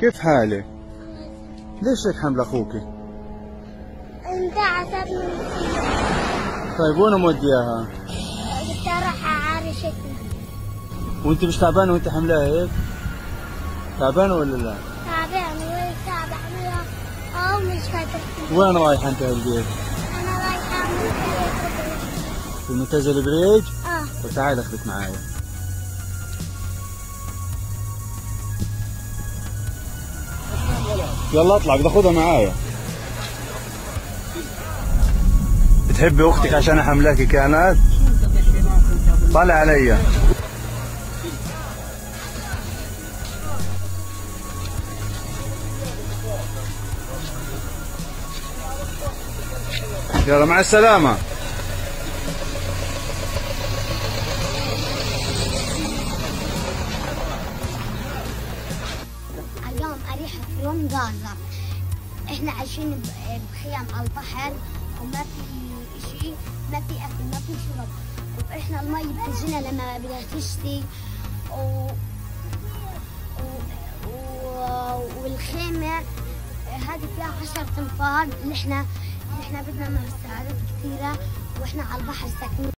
كيف حالك؟ ليش هيك حمل أخوك؟ أنت عصبني طيب وين مودياها؟ بدي أروح عارشتنا وأنت مش تعبانة وأنت حملها هيك؟ تعبانة ولا لا؟ تعبان وين تعبان أو مش قادر وين رايحة أنت هالبيت؟ أنا رايحة من في منتزه البريج؟ آه طيب تعال أخذك معايا يلا اطلع بدي اخذها معايا. بتحبي أختك عشان حملاكي كانت؟ طلع علي. يلا مع السلامة. اليوم اريحة فروم غازة إحنا عايشين بخيام على البحر وما في اشي ما في أكل ما في شرب. وإحنا المي بتجينا لما بدها تشتي. و... و... و... والخيمة هذه فيها عشر تنفار اللي إحنا اللي إحنا بدنا مساعدات كثيرة وإحنا على البحر ساكنين.